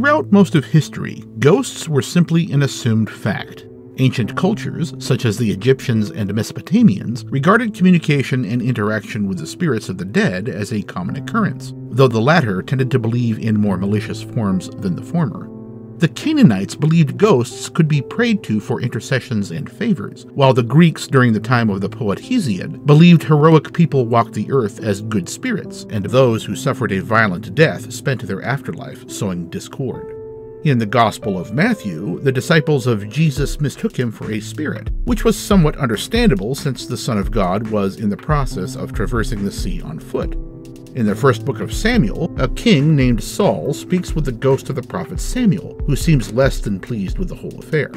Throughout most of history, ghosts were simply an assumed fact. Ancient cultures, such as the Egyptians and Mesopotamians, regarded communication and interaction with the spirits of the dead as a common occurrence, though the latter tended to believe in more malicious forms than the former. The Canaanites believed ghosts could be prayed to for intercessions and favors, while the Greeks during the time of the poet Hesiod believed heroic people walked the earth as good spirits, and those who suffered a violent death spent their afterlife sowing discord. In the Gospel of Matthew, the disciples of Jesus mistook him for a spirit, which was somewhat understandable since the Son of God was in the process of traversing the sea on foot. In the first book of Samuel, a king named Saul speaks with the ghost of the prophet Samuel, who seems less than pleased with the whole affair.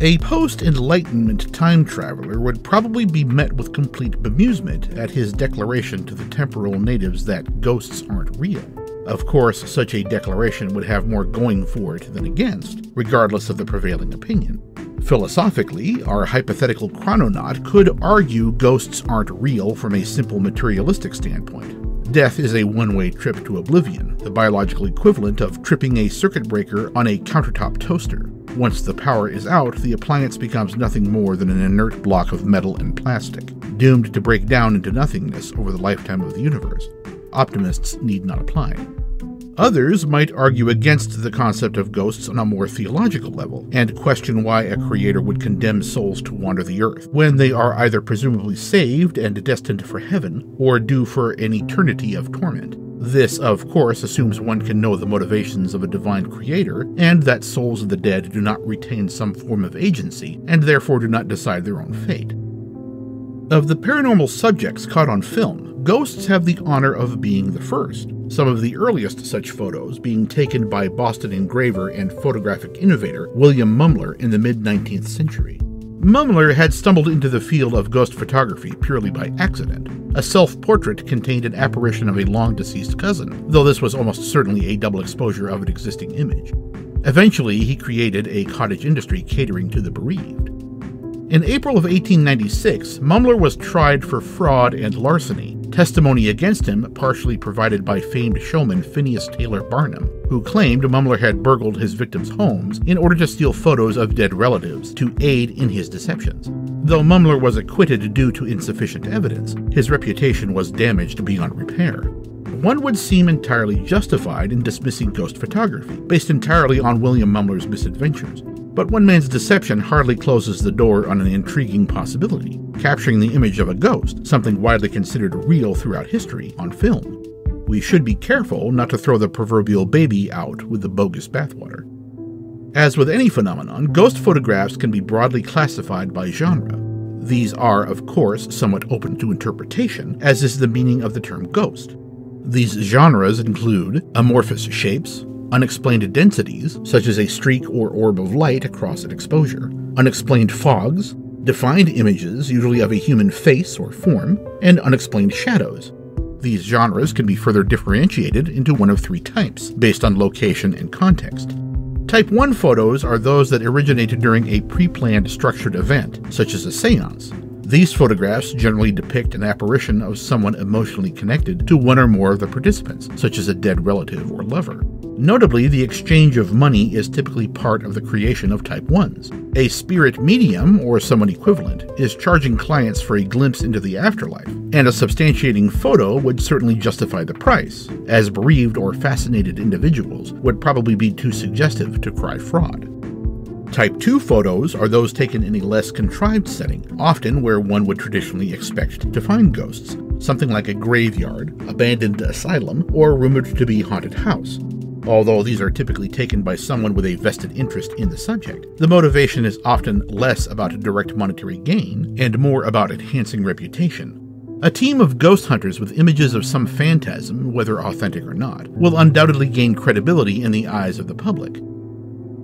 A post Enlightenment time traveler would probably be met with complete bemusement at his declaration to the temporal natives that ghosts aren't real. Of course, such a declaration would have more going for it than against, regardless of the prevailing opinion. Philosophically, our hypothetical chrononaut could argue ghosts aren't real from a simple materialistic standpoint. Death is a one way trip to oblivion, the biological equivalent of tripping a circuit breaker on a countertop toaster. Once the power is out, the appliance becomes nothing more than an inert block of metal and plastic, doomed to break down into nothingness over the lifetime of the universe. Optimists need not apply. Others might argue against the concept of ghosts on a more theological level, and question why a creator would condemn souls to wander the earth, when they are either presumably saved and destined for heaven, or due for an eternity of torment. This, of course, assumes one can know the motivations of a divine creator, and that souls of the dead do not retain some form of agency, and therefore do not decide their own fate. Of the paranormal subjects caught on film, ghosts have the honor of being the first, some of the earliest such photos being taken by Boston engraver and photographic innovator William Mumler in the mid 19th century. Mumler had stumbled into the field of ghost photography purely by accident. A self portrait contained an apparition of a long deceased cousin, though this was almost certainly a double exposure of an existing image. Eventually, he created a cottage industry catering to the bereaved. In April of 1896, Mumler was tried for fraud and larceny, testimony against him partially provided by famed showman Phineas Taylor Barnum, who claimed Mumler had burgled his victims' homes in order to steal photos of dead relatives to aid in his deceptions. Though Mumler was acquitted due to insufficient evidence, his reputation was damaged beyond repair. One would seem entirely justified in dismissing ghost photography, based entirely on William Mumler's misadventures. But one man's deception hardly closes the door on an intriguing possibility capturing the image of a ghost, something widely considered real throughout history, on film. We should be careful not to throw the proverbial baby out with the bogus bathwater. As with any phenomenon, ghost photographs can be broadly classified by genre. These are, of course, somewhat open to interpretation, as is the meaning of the term ghost. These genres include amorphous shapes, unexplained densities, such as a streak or orb of light across an exposure, unexplained fogs, defined images, usually of a human face or form, and unexplained shadows. These genres can be further differentiated into one of three types, based on location and context. Type 1 photos are those that originated during a pre planned structured event, such as a seance. These photographs generally depict an apparition of someone emotionally connected to one or more of the participants, such as a dead relative or lover. Notably, the exchange of money is typically part of the creation of Type 1s. A spirit medium, or someone equivalent, is charging clients for a glimpse into the afterlife, and a substantiating photo would certainly justify the price, as bereaved or fascinated individuals would probably be too suggestive to cry fraud. Type 2 photos are those taken in a less contrived setting, often where one would traditionally expect to find ghosts, something like a graveyard, abandoned asylum, or rumored to be haunted house. Although these are typically taken by someone with a vested interest in the subject, the motivation is often less about direct monetary gain and more about enhancing reputation. A team of ghost hunters with images of some phantasm, whether authentic or not, will undoubtedly gain credibility in the eyes of the public.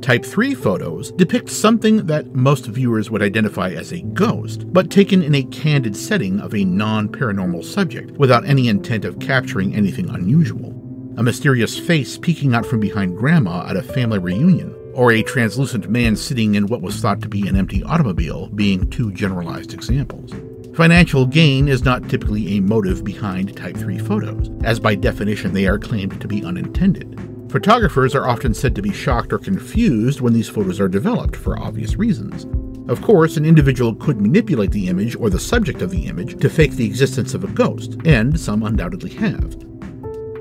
Type 3 photos depict something that most viewers would identify as a ghost, but taken in a candid setting of a non paranormal subject without any intent of capturing anything unusual a mysterious face peeking out from behind Grandma at a family reunion, or a translucent man sitting in what was thought to be an empty automobile being two generalized examples. Financial gain is not typically a motive behind Type 3 photos, as by definition they are claimed to be unintended. Photographers are often said to be shocked or confused when these photos are developed for obvious reasons. Of course, an individual could manipulate the image or the subject of the image to fake the existence of a ghost, and some undoubtedly have.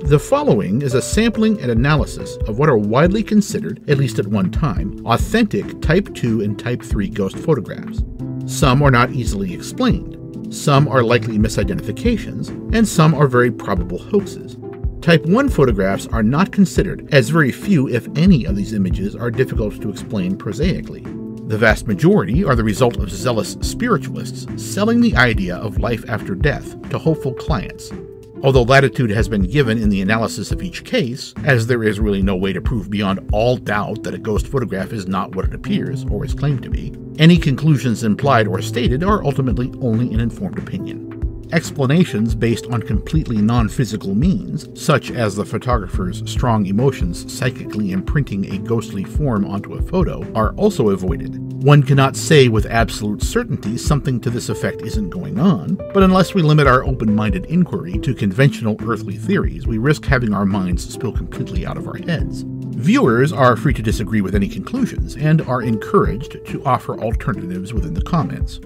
The following is a sampling and analysis of what are widely considered, at least at one time, authentic Type 2 and Type 3 ghost photographs. Some are not easily explained, some are likely misidentifications, and some are very probable hoaxes. Type 1 photographs are not considered, as very few, if any, of these images are difficult to explain prosaically. The vast majority are the result of zealous spiritualists selling the idea of life after death to hopeful clients, Although latitude has been given in the analysis of each case, as there is really no way to prove beyond all doubt that a ghost photograph is not what it appears or is claimed to be, any conclusions implied or stated are ultimately only an informed opinion. Explanations based on completely non physical means, such as the photographer's strong emotions psychically imprinting a ghostly form onto a photo, are also avoided. One cannot say with absolute certainty something to this effect isn't going on, but unless we limit our open minded inquiry to conventional earthly theories, we risk having our minds spill completely out of our heads. Viewers are free to disagree with any conclusions and are encouraged to offer alternatives within the comments.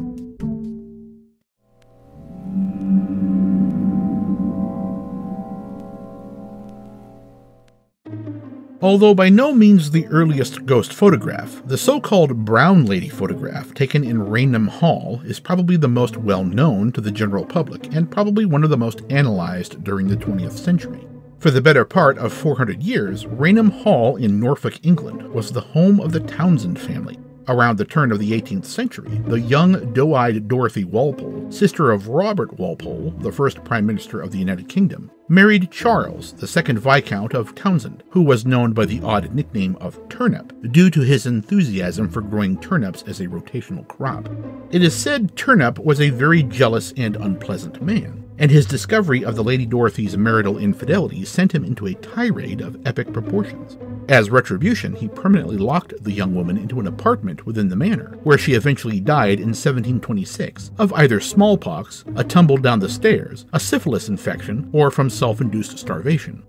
Although by no means the earliest ghost photograph, the so called Brown Lady photograph taken in Raynham Hall is probably the most well known to the general public and probably one of the most analyzed during the 20th century. For the better part of 400 years, Raynham Hall in Norfolk, England was the home of the Townshend family, Around the turn of the 18th century, the young, doe eyed Dorothy Walpole, sister of Robert Walpole, the first Prime Minister of the United Kingdom, married Charles, the second Viscount of Townshend, who was known by the odd nickname of Turnip, due to his enthusiasm for growing turnips as a rotational crop. It is said Turnip was a very jealous and unpleasant man and his discovery of the Lady Dorothy's marital infidelity sent him into a tirade of epic proportions. As retribution, he permanently locked the young woman into an apartment within the manor, where she eventually died in 1726 of either smallpox, a tumble down the stairs, a syphilis infection, or from self induced starvation.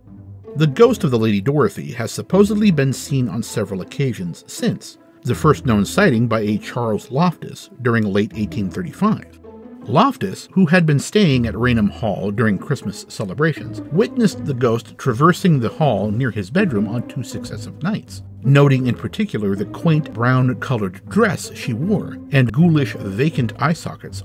The ghost of the Lady Dorothy has supposedly been seen on several occasions since, the first known sighting by a Charles Loftus during late 1835. Loftus, who had been staying at Raynham Hall during Christmas celebrations, witnessed the ghost traversing the hall near his bedroom on two successive nights, noting in particular the quaint brown colored dress she wore and ghoulish vacant eye sockets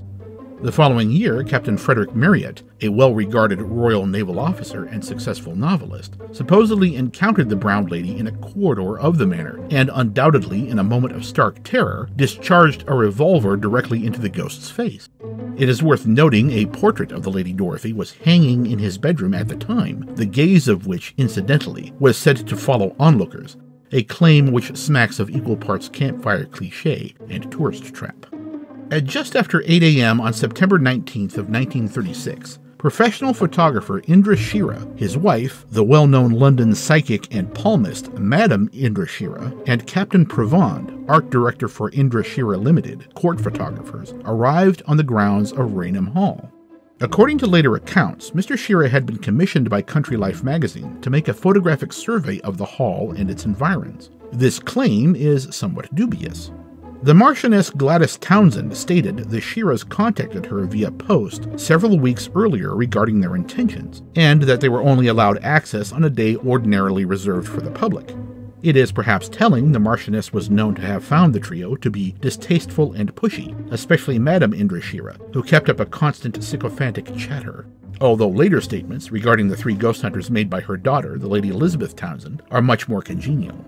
the following year, Captain Frederick Marryat, a well regarded Royal Naval officer and successful novelist, supposedly encountered the Brown Lady in a corridor of the manor, and undoubtedly, in a moment of stark terror, discharged a revolver directly into the ghost's face. It is worth noting a portrait of the Lady Dorothy was hanging in his bedroom at the time, the gaze of which, incidentally, was said to follow onlookers, a claim which smacks of equal parts campfire cliche and tourist trap. At just after 8 a.m. on September 19th of 1936, professional photographer Indra Shira, his wife, the well-known London psychic and palmist Madame Indra Shira, and Captain Provand, art director for Indra Shira Limited, court photographers, arrived on the grounds of Raynham Hall. According to later accounts, Mr. Shira had been commissioned by Country Life magazine to make a photographic survey of the hall and its environs. This claim is somewhat dubious. The Marchioness Gladys Townshend stated the Shiras contacted her via post several weeks earlier regarding their intentions, and that they were only allowed access on a day ordinarily reserved for the public. It is perhaps telling the Marchioness was known to have found the trio to be distasteful and pushy, especially Madame Indra Shira, who kept up a constant sycophantic chatter. Although later statements regarding the three ghost hunters made by her daughter, the Lady Elizabeth Townshend, are much more congenial.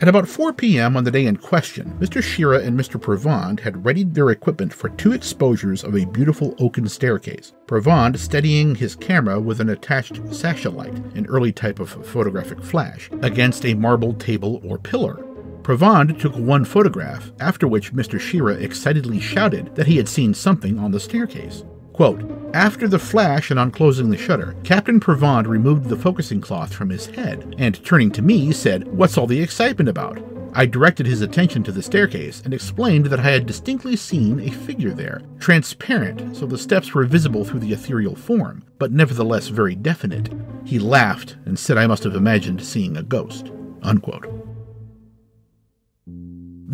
At about 4 p.m. on the day in question, Mr. Shira and Mr. Provand had readied their equipment for two exposures of a beautiful oaken staircase. Provand steadying his camera with an attached Sashalite, an early type of photographic flash, against a marble table or pillar. Provand took one photograph, after which Mr. Shira excitedly shouted that he had seen something on the staircase. Quote, After the flash and on closing the shutter, Captain Provand removed the focusing cloth from his head and, turning to me, said, What's all the excitement about? I directed his attention to the staircase and explained that I had distinctly seen a figure there, transparent, so the steps were visible through the ethereal form, but nevertheless very definite. He laughed and said I must have imagined seeing a ghost. Unquote.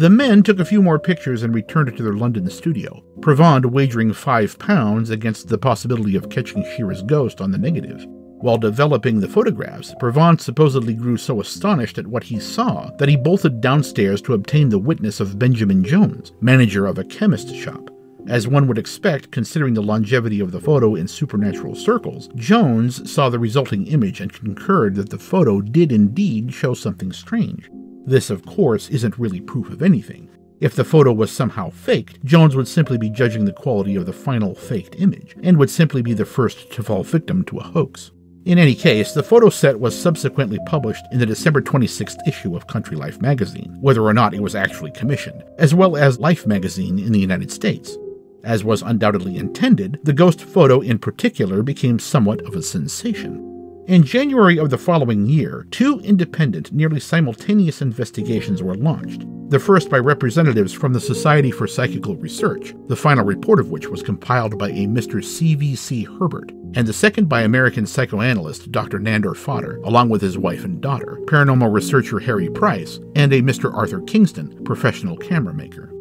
The men took a few more pictures and returned it to their London studio, Provand wagering five pounds against the possibility of catching Shira's ghost on the negative. While developing the photographs, Provand supposedly grew so astonished at what he saw that he bolted downstairs to obtain the witness of Benjamin Jones, manager of a chemist shop. As one would expect, considering the longevity of the photo in supernatural circles, Jones saw the resulting image and concurred that the photo did indeed show something strange. This, of course, isn't really proof of anything. If the photo was somehow faked, Jones would simply be judging the quality of the final faked image, and would simply be the first to fall victim to a hoax. In any case, the photo set was subsequently published in the December 26th issue of Country Life magazine, whether or not it was actually commissioned, as well as Life magazine in the United States. As was undoubtedly intended, the ghost photo in particular became somewhat of a sensation. In January of the following year, two independent, nearly simultaneous investigations were launched. The first by representatives from the Society for Psychical Research, the final report of which was compiled by a Mr. C.V.C. Herbert, and the second by American psychoanalyst Dr. Nandor Fodor, along with his wife and daughter, paranormal researcher Harry Price, and a Mr. Arthur Kingston, professional camera maker.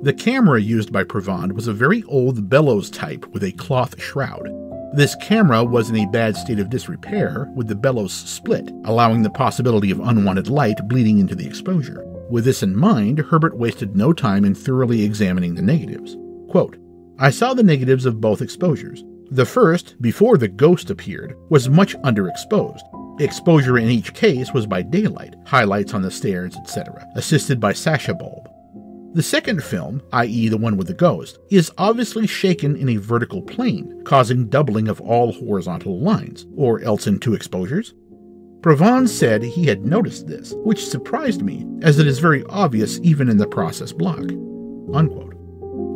The camera used by Provand was a very old bellows type with a cloth shroud. This camera was in a bad state of disrepair, with the bellows split, allowing the possibility of unwanted light bleeding into the exposure. With this in mind, Herbert wasted no time in thoroughly examining the negatives. Quote, I saw the negatives of both exposures. The first, before the ghost appeared, was much underexposed. Exposure in each case was by daylight, highlights on the stairs, etc., assisted by Sasha bulb. The second film, i.e., the one with the ghost, is obviously shaken in a vertical plane, causing doubling of all horizontal lines, or else in two exposures. Provand said he had noticed this, which surprised me, as it is very obvious even in the process block. Unquote.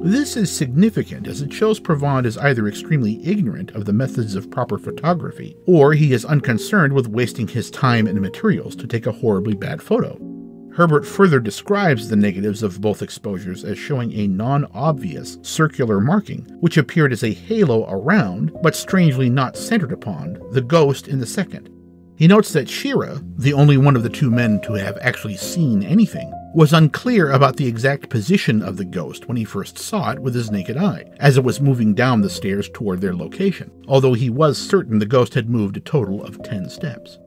This is significant as it shows Provand is either extremely ignorant of the methods of proper photography, or he is unconcerned with wasting his time and materials to take a horribly bad photo. Herbert further describes the negatives of both exposures as showing a non obvious circular marking, which appeared as a halo around, but strangely not centered upon, the ghost in the second. He notes that Shira, the only one of the two men to have actually seen anything, was unclear about the exact position of the ghost when he first saw it with his naked eye, as it was moving down the stairs toward their location, although he was certain the ghost had moved a total of 10 steps.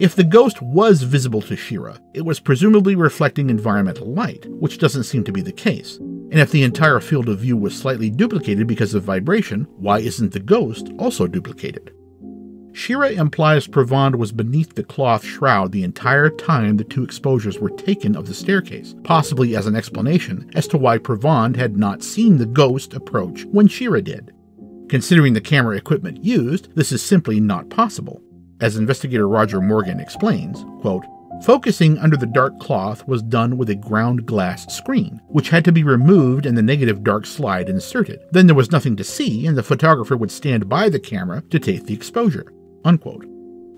If the ghost was visible to Shira, it was presumably reflecting environmental light, which doesn't seem to be the case. And if the entire field of view was slightly duplicated because of vibration, why isn't the ghost also duplicated? Shira implies Provand was beneath the cloth shroud the entire time the two exposures were taken of the staircase, possibly as an explanation as to why Provand had not seen the ghost approach when Shira did. Considering the camera equipment used, this is simply not possible. As investigator Roger Morgan explains, quote, Focusing under the dark cloth was done with a ground glass screen, which had to be removed and the negative dark slide inserted. Then there was nothing to see, and the photographer would stand by the camera to take the exposure. Unquote.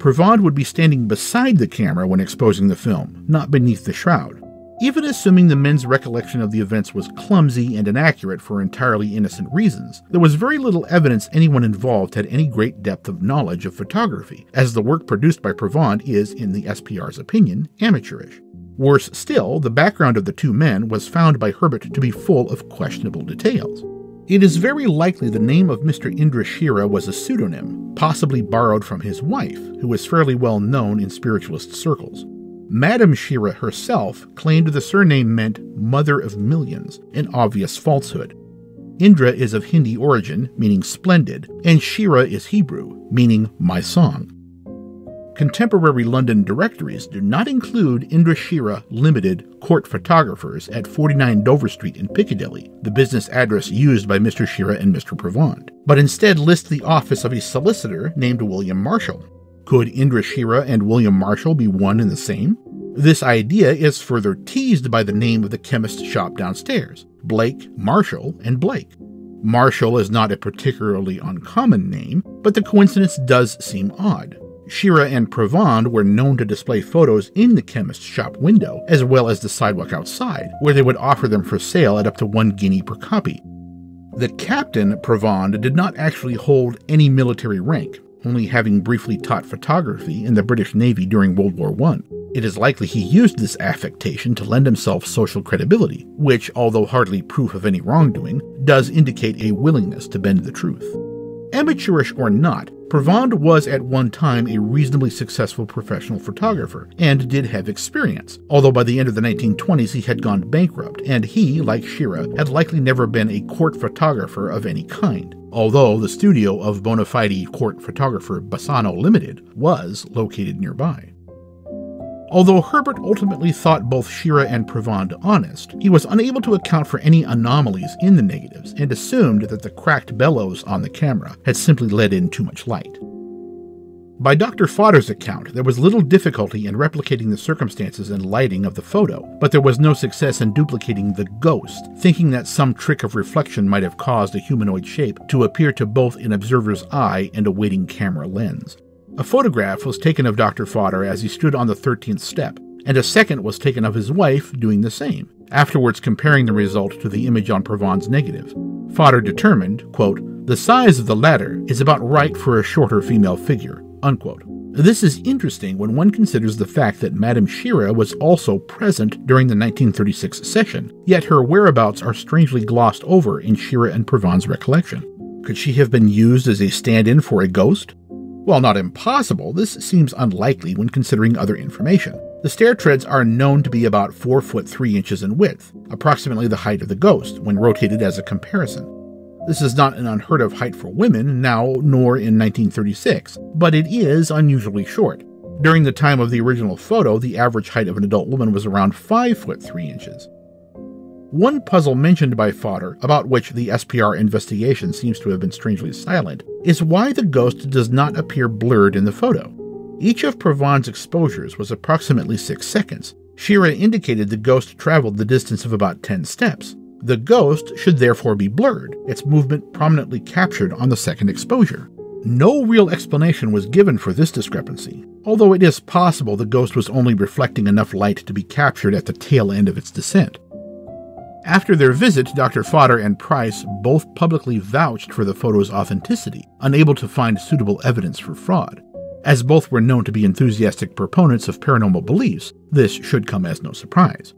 Would be standing beside the camera when exposing the film, not beneath the shroud. Even assuming the men's recollection of the events was clumsy and inaccurate for entirely innocent reasons, there was very little evidence anyone involved had any great depth of knowledge of photography, as the work produced by Provand is, in the SPR's opinion, amateurish. Worse still, the background of the two men was found by Herbert to be full of questionable details. It is very likely the name of Mr. Indra Shira was a pseudonym, possibly borrowed from his wife, who was fairly well known in spiritualist circles. Madame Shira herself claimed the surname meant Mother of Millions, an obvious falsehood. Indra is of Hindi origin, meaning splendid, and Shira is Hebrew, meaning my song. Contemporary London directories do not include Indra Shira Limited Court Photographers at 49 Dover Street in Piccadilly, the business address used by Mr. Shira and Mr. Provand, but instead list the office of a solicitor named William Marshall, could Indra Shira and William Marshall be one and the same? This idea is further teased by the name of the chemist's shop downstairs Blake, Marshall, and Blake. Marshall is not a particularly uncommon name, but the coincidence does seem odd. Shira and Provand were known to display photos in the chemist's shop window, as well as the sidewalk outside, where they would offer them for sale at up to one guinea per copy. The captain, Provand, did not actually hold any military rank, only having briefly taught photography in the British Navy during World War I. It is likely he used this affectation to lend himself social credibility, which, although hardly proof of any wrongdoing, does indicate a willingness to bend the truth. Amateurish or not, Provand was at one time a reasonably successful professional photographer and did have experience, although by the end of the 1920s he had gone bankrupt, and he, like Shira, had likely never been a court photographer of any kind, although the studio of bona fide court photographer Bassano Limited was located nearby. Although Herbert ultimately thought both Shira and Provand honest, he was unable to account for any anomalies in the negatives and assumed that the cracked bellows on the camera had simply let in too much light. By Dr. Fodor's account, there was little difficulty in replicating the circumstances and lighting of the photo, but there was no success in duplicating the ghost, thinking that some trick of reflection might have caused a humanoid shape to appear to both an observer's eye and a waiting camera lens. A photograph was taken of Dr. Fodor as he stood on the 13th step, and a second was taken of his wife doing the same, afterwards comparing the result to the image on Provand's negative. Fodor determined, quote, the size of the latter is about right for a shorter female figure, unquote. This is interesting when one considers the fact that Madame Shira was also present during the 1936 session, yet her whereabouts are strangely glossed over in Shira and Provand's recollection. Could she have been used as a stand in for a ghost? While not impossible, this seems unlikely when considering other information. The stair treads are known to be about 4 foot 3 inches in width, approximately the height of the ghost, when rotated as a comparison. This is not an unheard of height for women now nor in 1936, but it is unusually short. During the time of the original photo, the average height of an adult woman was around 5 foot 3 inches. One puzzle mentioned by Fodor, about which the SPR investigation seems to have been strangely silent, is why the ghost does not appear blurred in the photo. Each of Provand's exposures was approximately 6 seconds. Shira indicated the ghost traveled the distance of about 10 steps. The ghost should therefore be blurred, its movement prominently captured on the second exposure. No real explanation was given for this discrepancy, although it is possible the ghost was only reflecting enough light to be captured at the tail end of its descent. After their visit, Dr. Fodor and Price both publicly vouched for the photo's authenticity, unable to find suitable evidence for fraud. As both were known to be enthusiastic proponents of paranormal beliefs, this should come as no surprise.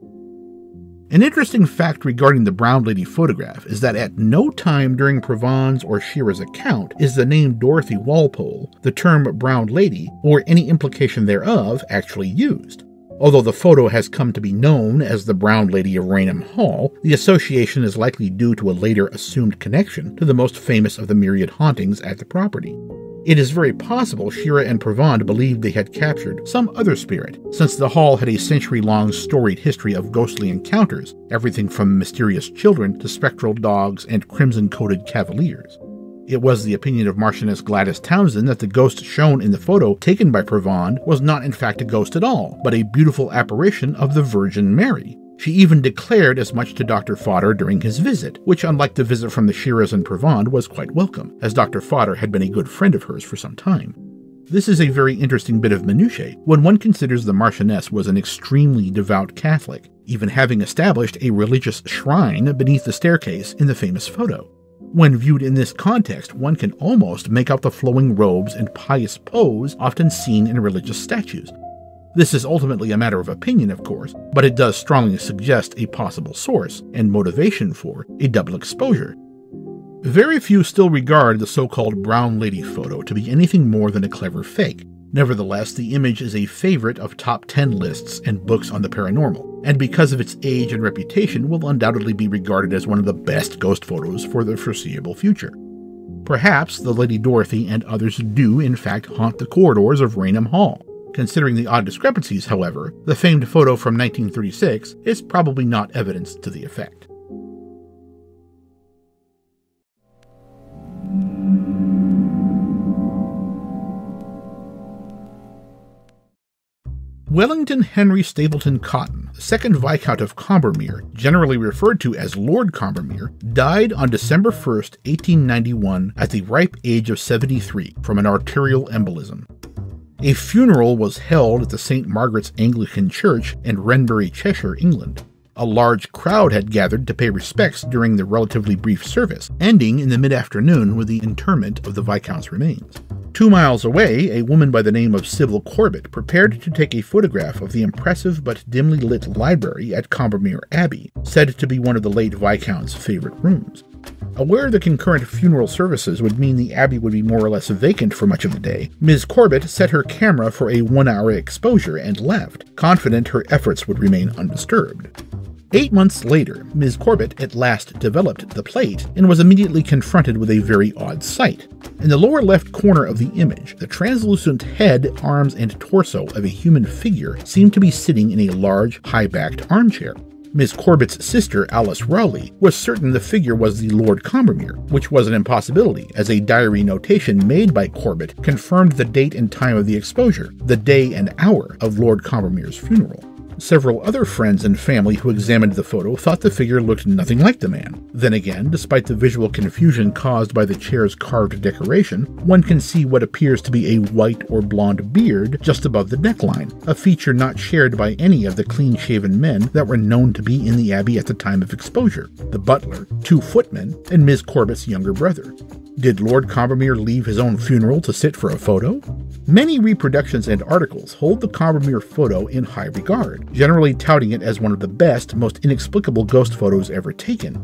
An interesting fact regarding the Brown Lady photograph is that at no time during Provand's or Shira's account is the name Dorothy Walpole, the term Brown Lady, or any implication thereof actually used. Although the photo has come to be known as the Brown Lady of Raynham Hall, the association is likely due to a later assumed connection to the most famous of the myriad hauntings at the property. It is very possible Shira and Provand believed they had captured some other spirit, since the hall had a century long storied history of ghostly encounters, everything from mysterious children to spectral dogs and crimson coated cavaliers. It was the opinion of Marchioness Gladys Townshend that the ghost shown in the photo taken by Provand was not in fact a ghost at all, but a beautiful apparition of the Virgin Mary. She even declared as much to Dr. Fodor during his visit, which, unlike the visit from the Shiras and Provand, was quite welcome, as Dr. Fodor had been a good friend of hers for some time. This is a very interesting bit of minutiae when one considers the Marchioness was an extremely devout Catholic, even having established a religious shrine beneath the staircase in the famous photo. When viewed in this context, one can almost make out the flowing robes and pious pose often seen in religious statues. This is ultimately a matter of opinion, of course, but it does strongly suggest a possible source and motivation for a double exposure. Very few still regard the so called Brown Lady photo to be anything more than a clever fake, Nevertheless, the image is a favorite of top 10 lists and books on the paranormal, and because of its age and reputation, will undoubtedly be regarded as one of the best ghost photos for the foreseeable future. Perhaps the Lady Dorothy and others do, in fact, haunt the corridors of Raynham Hall. Considering the odd discrepancies, however, the famed photo from 1936 is probably not evidence to the effect. Wellington Henry Stapleton Cotton, second Viscount of Combermere, generally referred to as Lord Combermere, died on December 1, 1891, at the ripe age of 73 from an arterial embolism. A funeral was held at the St. Margaret's Anglican Church in Wrenbury, Cheshire, England. A large crowd had gathered to pay respects during the relatively brief service, ending in the mid afternoon with the interment of the Viscount's remains. Two miles away, a woman by the name of Sybil Corbett prepared to take a photograph of the impressive but dimly lit library at Combermere Abbey, said to be one of the late Viscount's favorite rooms. Aware the concurrent funeral services would mean the Abbey would be more or less vacant for much of the day, Ms. Corbett set her camera for a one hour exposure and left, confident her efforts would remain undisturbed. Eight months later, Ms. Corbett at last developed the plate and was immediately confronted with a very odd sight. In the lower left corner of the image, the translucent head, arms, and torso of a human figure seemed to be sitting in a large, high backed armchair. Miss Corbett's sister, Alice Rowley, was certain the figure was the Lord Combermere, which was an impossibility, as a diary notation made by Corbett confirmed the date and time of the exposure, the day and hour of Lord Combermere's funeral. Several other friends and family who examined the photo thought the figure looked nothing like the man. Then again, despite the visual confusion caused by the chair's carved decoration, one can see what appears to be a white or blonde beard just above the neckline, a feature not shared by any of the clean shaven men that were known to be in the Abbey at the time of exposure the butler, two footmen, and Miss Corbett's younger brother. Did Lord Combermere leave his own funeral to sit for a photo? Many reproductions and articles hold the Combermere photo in high regard, generally touting it as one of the best, most inexplicable ghost photos ever taken.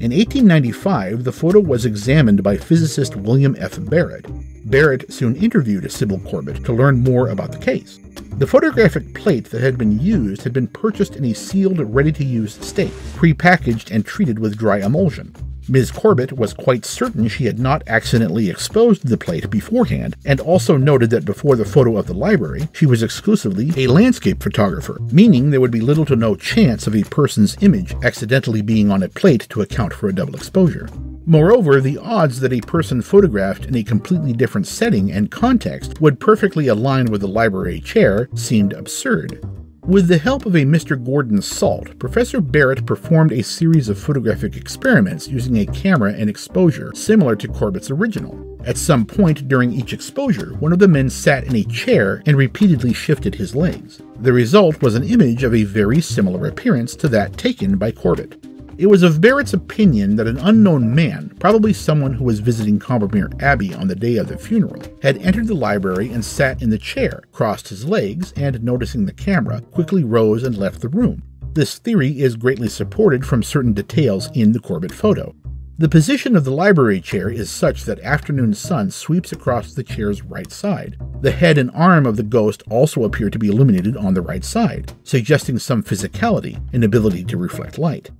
In 1895, the photo was examined by physicist William F. Barrett. Barrett soon interviewed Sybil Corbett to learn more about the case. The photographic plate that had been used had been purchased in a sealed, ready to use state, prepackaged and treated with dry emulsion. Ms. Corbett was quite certain she had not accidentally exposed the plate beforehand, and also noted that before the photo of the library, she was exclusively a landscape photographer, meaning there would be little to no chance of a person's image accidentally being on a plate to account for a double exposure. Moreover, the odds that a person photographed in a completely different setting and context would perfectly align with the library chair seemed absurd. With the help of a Mr. Gordon Salt, Professor Barrett performed a series of photographic experiments using a camera and exposure similar to Corbett's original. At some point during each exposure, one of the men sat in a chair and repeatedly shifted his legs. The result was an image of a very similar appearance to that taken by Corbett. It was of Barrett's opinion that an unknown man, probably someone who was visiting Combermere Abbey on the day of the funeral, had entered the library and sat in the chair, crossed his legs, and noticing the camera, quickly rose and left the room. This theory is greatly supported from certain details in the Corbett photo. The position of the library chair is such that afternoon sun sweeps across the chair's right side. The head and arm of the ghost also appear to be illuminated on the right side, suggesting some physicality and ability to reflect light.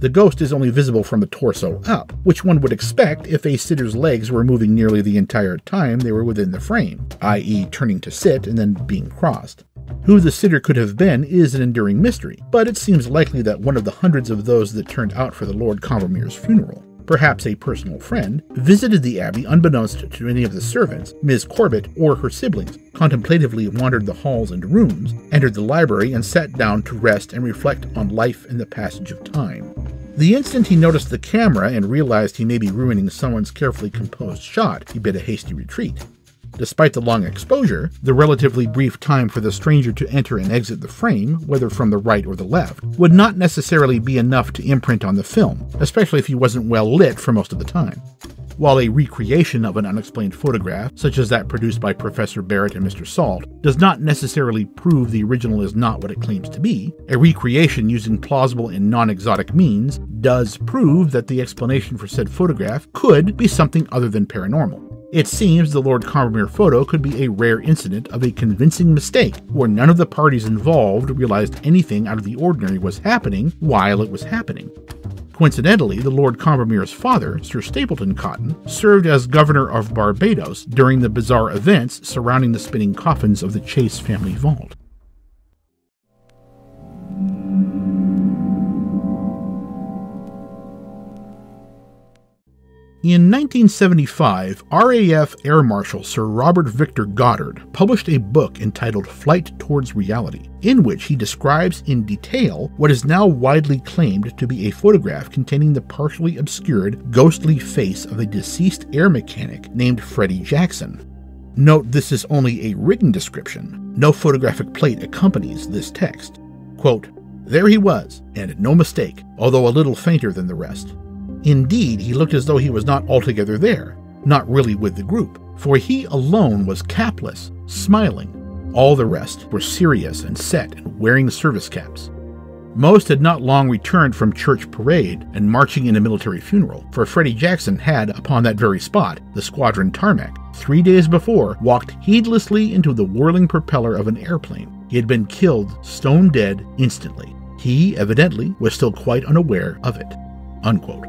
The ghost is only visible from the torso up, which one would expect if a sitter's legs were moving nearly the entire time they were within the frame, i.e., turning to sit and then being crossed. Who the sitter could have been is an enduring mystery, but it seems likely that one of the hundreds of those that turned out for the Lord Combermere's funeral perhaps a personal friend, visited the abbey unbeknownst to any of the servants, Miss Corbett, or her siblings, contemplatively wandered the halls and rooms, entered the library, and sat down to rest and reflect on life and the passage of time. The instant he noticed the camera and realized he may be ruining someone's carefully composed shot, he bid a hasty retreat. Despite the long exposure, the relatively brief time for the stranger to enter and exit the frame, whether from the right or the left, would not necessarily be enough to imprint on the film, especially if he wasn't well lit for most of the time. While a recreation of an unexplained photograph, such as that produced by Professor Barrett and Mr. Salt, does not necessarily prove the original is not what it claims to be, a recreation using plausible and non exotic means does prove that the explanation for said photograph could be something other than paranormal. It seems the Lord Combermere photo could be a rare incident of a convincing mistake, where none of the parties involved realized anything out of the ordinary was happening while it was happening. Coincidentally, the Lord Combermere's father, Sir Stapleton Cotton, served as governor of Barbados during the bizarre events surrounding the spinning coffins of the Chase family vault. In 1975, RAF Air Marshal Sir Robert Victor Goddard published a book entitled Flight Towards Reality, in which he describes in detail what is now widely claimed to be a photograph containing the partially obscured, ghostly face of a deceased air mechanic named Freddie Jackson. Note this is only a written description. No photographic plate accompanies this text. Quote, There he was, and no mistake, although a little fainter than the rest. Indeed, he looked as though he was not altogether there, not really with the group, for he alone was capless, smiling. All the rest were serious and set and wearing service caps. Most had not long returned from church parade and marching in a military funeral, for Freddie Jackson had, upon that very spot, the squadron tarmac, three days before, walked heedlessly into the whirling propeller of an airplane. He had been killed stone dead instantly. He, evidently, was still quite unaware of it. Unquote.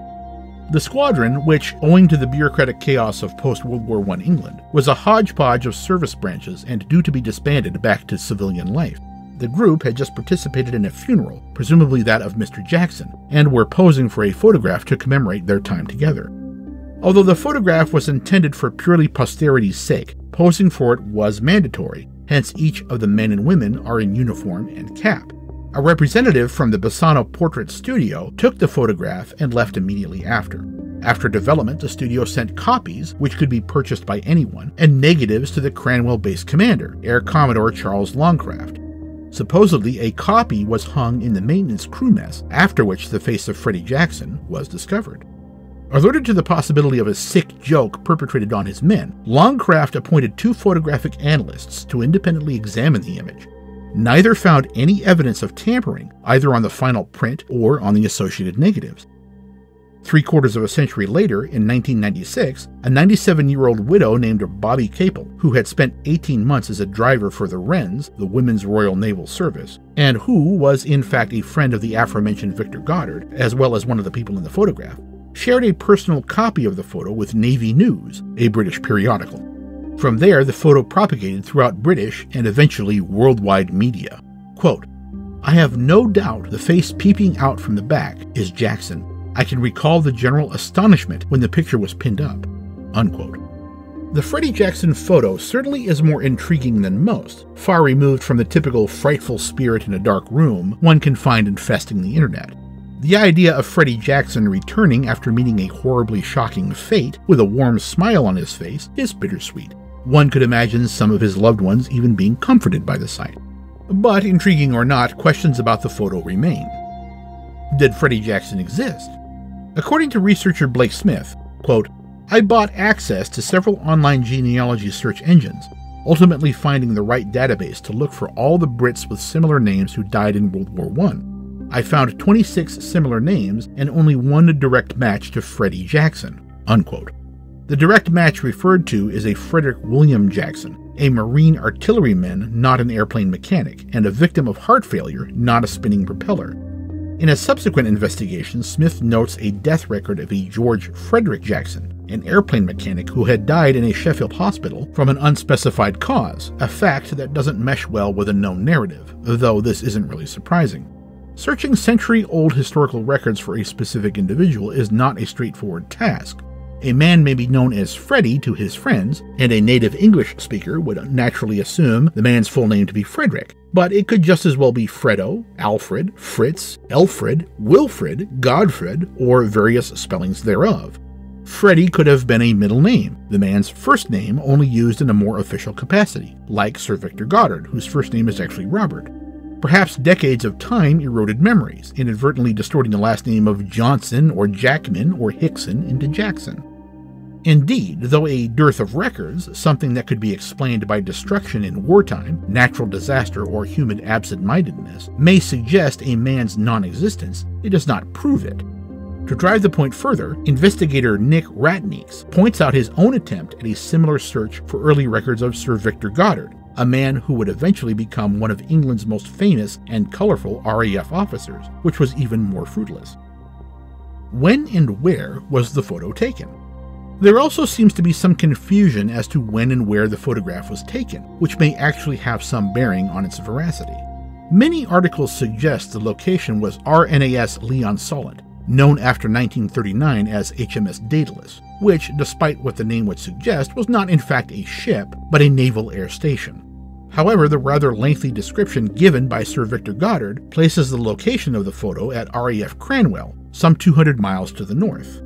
The squadron, which, owing to the bureaucratic chaos of post World War I England, was a hodgepodge of service branches and due to be disbanded back to civilian life. The group had just participated in a funeral, presumably that of Mr. Jackson, and were posing for a photograph to commemorate their time together. Although the photograph was intended for purely posterity's sake, posing for it was mandatory, hence, each of the men and women are in uniform and cap. A representative from the Bassano Portrait Studio took the photograph and left immediately after. After development, the studio sent copies, which could be purchased by anyone, and negatives to the Cranwell base commander, Air Commodore Charles Longcroft. Supposedly, a copy was hung in the maintenance crew mess, after which the face of Freddie Jackson was discovered. Alerted to the possibility of a sick joke perpetrated on his men, Longcroft appointed two photographic analysts to independently examine the image. Neither found any evidence of tampering, either on the final print or on the associated negatives. Three quarters of a century later, in 1996, a 97 year old widow named Bobby Capel, who had spent 18 months as a driver for the Wrens, the Women's Royal Naval Service, and who was in fact a friend of the aforementioned Victor Goddard, as well as one of the people in the photograph, shared a personal copy of the photo with Navy News, a British periodical. From there, the photo propagated throughout British and eventually worldwide media. Quote, I have no doubt the face peeping out from the back is Jackson I can recall the general astonishment when the picture was pinned up. Unquote. The Freddie Jackson photo certainly is more intriguing than most, far removed from the typical frightful spirit in a dark room one can find infesting the internet. The idea of Freddie Jackson returning after meeting a horribly shocking fate with a warm smile on his face is bittersweet. One could imagine some of his loved ones even being comforted by the sight. But, intriguing or not, questions about the photo remain. Did Freddie Jackson exist? According to researcher Blake Smith, quote, I bought access to several online genealogy search engines, ultimately finding the right database to look for all the Brits with similar names who died in World War I. I found 26 similar names and only one direct match to Freddie Jackson. Unquote. The direct match referred to is a Frederick William Jackson, a Marine artilleryman, not an airplane mechanic, and a victim of heart failure, not a spinning propeller. In a subsequent investigation, Smith notes a death record of a George Frederick Jackson, an airplane mechanic who had died in a Sheffield hospital from an unspecified cause, a fact that doesn't mesh well with a known narrative, though this isn't really surprising. Searching century old historical records for a specific individual is not a straightforward task. A man may be known as Freddie to his friends, and a native English speaker would naturally assume the man's full name to be Frederick, but it could just as well be Fredo, Alfred, Fritz, Elfred, Wilfred, Godfred, or various spellings thereof. Freddie could have been a middle name, the man's first name only used in a more official capacity, like Sir Victor Goddard, whose first name is actually Robert. Perhaps decades of time eroded memories, inadvertently distorting the last name of Johnson or Jackman or Hickson into Jackson. Indeed, though a dearth of records, something that could be explained by destruction in wartime, natural disaster, or human absent mindedness, may suggest a man's non existence, it does not prove it. To drive the point further, investigator Nick Ratnieks points out his own attempt at a similar search for early records of Sir Victor Goddard, a man who would eventually become one of England's most famous and colorful RAF officers, which was even more fruitless. When and where was the photo taken? There also seems to be some confusion as to when and where the photograph was taken, which may actually have some bearing on its veracity. Many articles suggest the location was RNAS Lee-on-Solent, known after 1939 as HMS Daedalus, which, despite what the name would suggest, was not in fact a ship, but a naval air station. However, the rather lengthy description given by Sir Victor Goddard places the location of the photo at RAF Cranwell, some 200 miles to the north.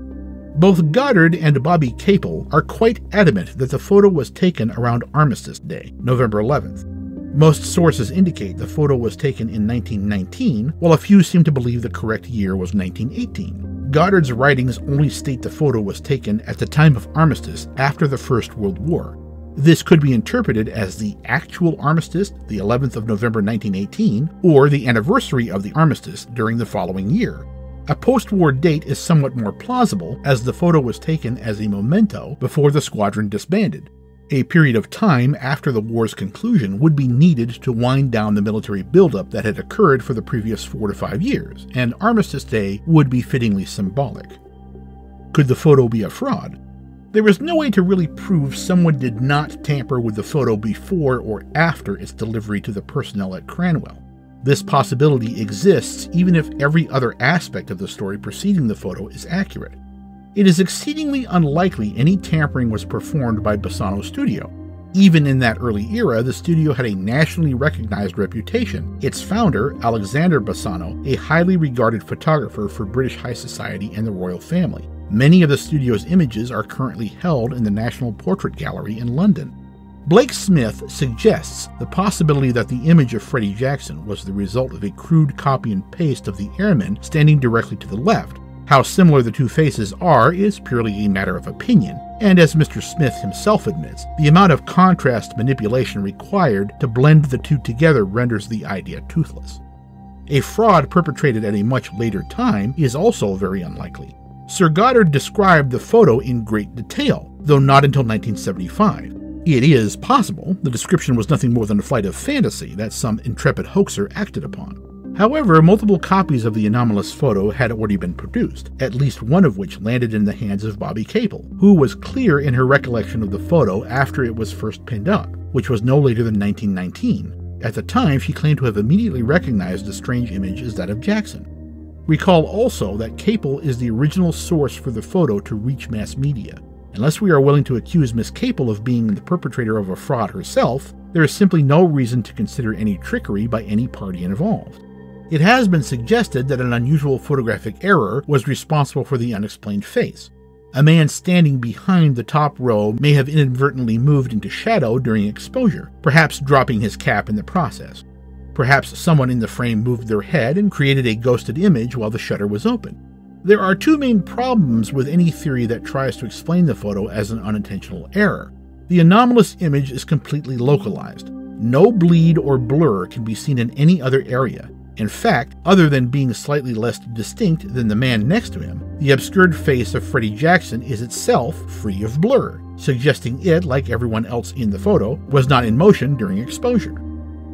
Both Goddard and Bobby Capel are quite adamant that the photo was taken around Armistice Day, November 11th. Most sources indicate the photo was taken in 1919, while a few seem to believe the correct year was 1918. Goddard's writings only state the photo was taken at the time of armistice after the First World War. This could be interpreted as the actual armistice, the 11th of November 1918, or the anniversary of the armistice during the following year. A post war date is somewhat more plausible, as the photo was taken as a memento before the squadron disbanded. A period of time after the war's conclusion would be needed to wind down the military buildup that had occurred for the previous four to five years, and Armistice Day would be fittingly symbolic. Could the photo be a fraud? There is no way to really prove someone did not tamper with the photo before or after its delivery to the personnel at Cranwell. This possibility exists even if every other aspect of the story preceding the photo is accurate. It is exceedingly unlikely any tampering was performed by Bassano Studio. Even in that early era, the studio had a nationally recognized reputation. Its founder, Alexander Bassano, a highly regarded photographer for British high society and the royal family. Many of the studio's images are currently held in the National Portrait Gallery in London. Blake Smith suggests the possibility that the image of Freddie Jackson was the result of a crude copy and paste of the airman standing directly to the left, how similar the two faces are is purely a matter of opinion, and as Mr. Smith himself admits, the amount of contrast manipulation required to blend the two together renders the idea toothless. A fraud perpetrated at a much later time is also very unlikely. Sir Goddard described the photo in great detail, though not until 1975. It is possible the description was nothing more than a flight of fantasy that some intrepid hoaxer acted upon. However, multiple copies of the anomalous photo had already been produced, at least one of which landed in the hands of Bobby Capel, who was clear in her recollection of the photo after it was first pinned up, which was no later than 1919. At the time, she claimed to have immediately recognized the strange image as that of Jackson. Recall also that Capel is the original source for the photo to reach mass media. Unless we are willing to accuse Miss Capel of being the perpetrator of a fraud herself, there is simply no reason to consider any trickery by any party involved. It has been suggested that an unusual photographic error was responsible for the unexplained face. A man standing behind the top row may have inadvertently moved into shadow during exposure, perhaps dropping his cap in the process. Perhaps someone in the frame moved their head and created a ghosted image while the shutter was open. There are two main problems with any theory that tries to explain the photo as an unintentional error. The anomalous image is completely localized. No bleed or blur can be seen in any other area, in fact, other than being slightly less distinct than the man next to him, the obscured face of Freddie Jackson is itself free of blur, suggesting it, like everyone else in the photo, was not in motion during exposure.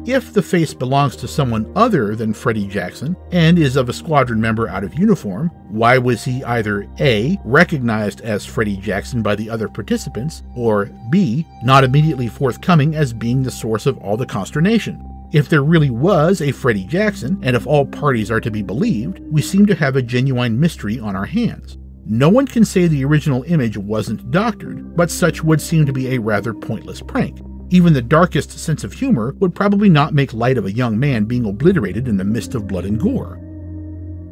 If the face belongs to someone other than Freddie Jackson and is of a squadron member out of uniform, why was he either A. recognized as Freddie Jackson by the other participants, or B. not immediately forthcoming as being the source of all the consternation? If there really was a Freddie Jackson, and if all parties are to be believed, we seem to have a genuine mystery on our hands. No one can say the original image wasn't doctored, but such would seem to be a rather pointless prank. Even the darkest sense of humor would probably not make light of a young man being obliterated in the midst of blood and gore.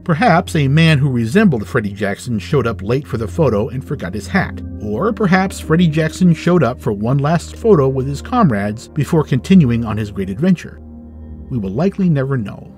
Perhaps a man who resembled Freddie Jackson showed up late for the photo and forgot his hat. Or perhaps Freddie Jackson showed up for one last photo with his comrades before continuing on his great adventure we will likely never know.